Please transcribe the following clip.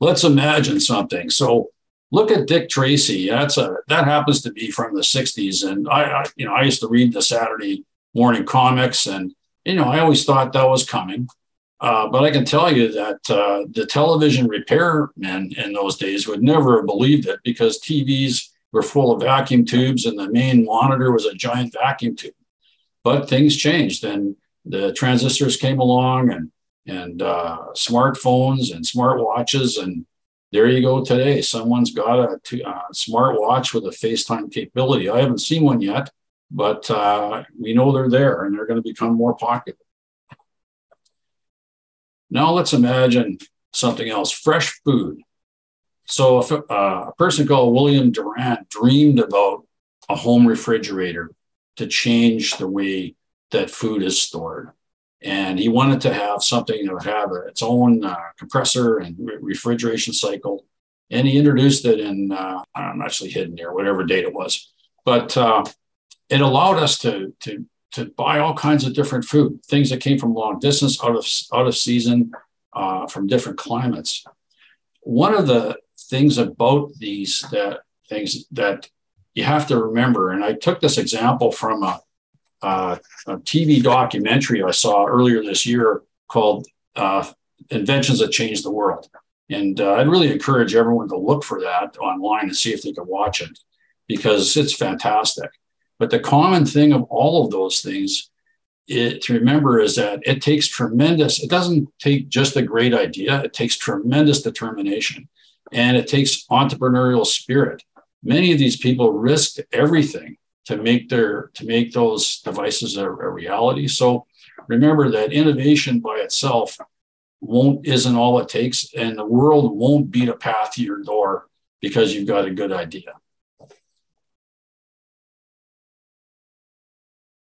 let's imagine something. So look at Dick Tracy. That's a that happens to be from the '60s, and I, I you know I used to read the Saturday morning comics, and you know I always thought that was coming. Uh, but I can tell you that uh, the television repairmen in those days would never have believed it because TVs were full of vacuum tubes and the main monitor was a giant vacuum tube. But things changed and the transistors came along and and uh, smartphones and smartwatches and there you go today. Someone's got a t- uh, smart watch with a FaceTime capability. I haven't seen one yet, but uh, we know they're there and they're going to become more popular. Now let's imagine something else fresh food. So, if uh, a person called William Durant dreamed about a home refrigerator to change the way that food is stored, and he wanted to have something that would have its own uh, compressor and re- refrigeration cycle. And he introduced it in, uh, I'm actually hidden here, whatever date it was. But uh, it allowed us to, to, to buy all kinds of different food, things that came from long distance, out of, out of season, uh, from different climates. One of the things about these that things that you have to remember, and I took this example from a uh, a TV documentary I saw earlier this year called uh, Inventions That Changed the World. And uh, I'd really encourage everyone to look for that online and see if they can watch it because it's fantastic. But the common thing of all of those things it, to remember is that it takes tremendous, it doesn't take just a great idea, it takes tremendous determination and it takes entrepreneurial spirit. Many of these people risked everything to make their to make those devices a, a reality. So remember that innovation by itself won't isn't all it takes, and the world won't beat a path to your door because you've got a good idea.